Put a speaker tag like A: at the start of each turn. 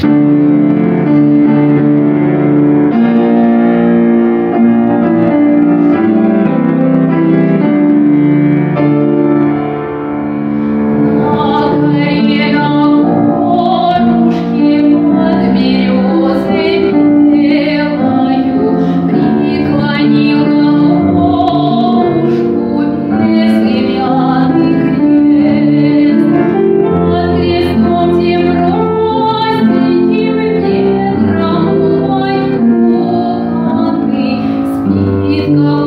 A: Bye. go.